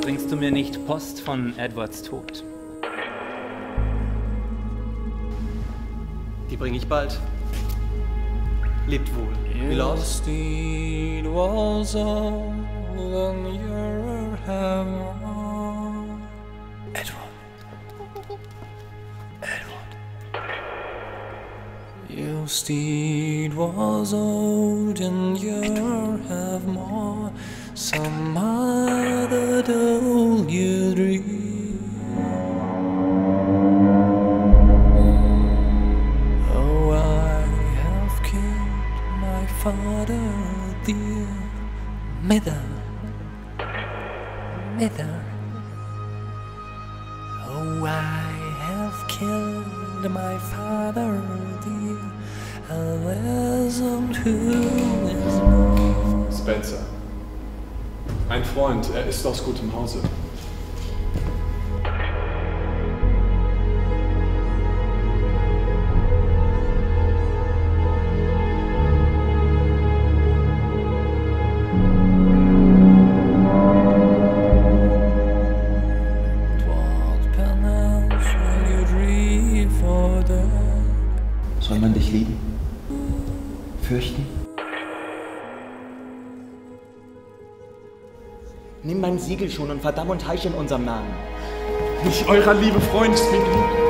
Bringst du mir nicht Post von Edwards Tod? Die bringe ich bald. Lebt wohl. Milord. Edward. Edward. Your steed was old and your more. Some other told you dream. Oh, I have killed my father, dear mother, mother. Oh, I have killed my father, dear, and is more. Spencer. Ein Freund, er ist aus gutem Hause. Soll man dich lieben? Fürchten? Nimm mein Siegel schon und verdamm und heiche in unserem Namen. Nicht eurer liebe Freund, Zwingli.